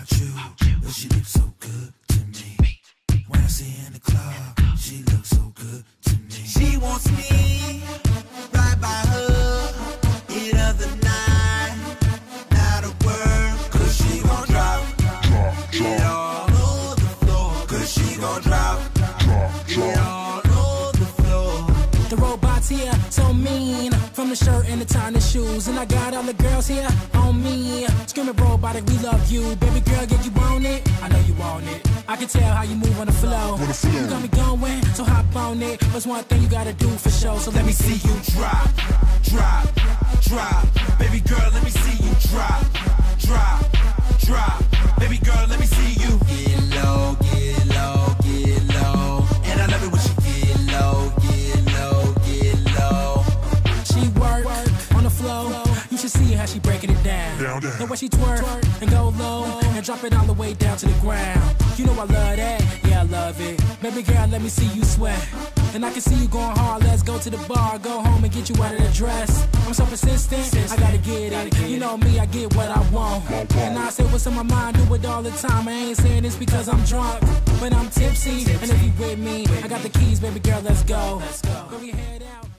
about you. But she looks so good to me. When I see her in the club, she looks so good to me. She wants me right by her. Hit of the night, not a word. Cause she gon' drop, it all over the floor. Cause she gon' drop, it all over the floor. The robots here, so mean. From the shirt and the tennis shoes. And I got all the girls here on me. Screaming robotic, we love you. Baby girl, yeah, you want it? I know you want it. I can tell how you move on the flow. You got me going, so hop on it. There's one thing you gotta do for sure. So let me see you drop, drop, drop. How she breaking it down. Down, down. The way she twerk and go low and drop it all the way down to the ground. You know I love that. Yeah, I love it. Baby girl, let me see you sweat. And I can see you going hard. Let's go to the bar, go home and get you out of the dress. I'm so persistent, I gotta get it. You know me, I get what I want. And I say what's on my mind, do it all the time. I ain't saying this because I'm drunk, but I'm tipsy. And if you with me, I got the keys, baby girl, let's go. Go ahead.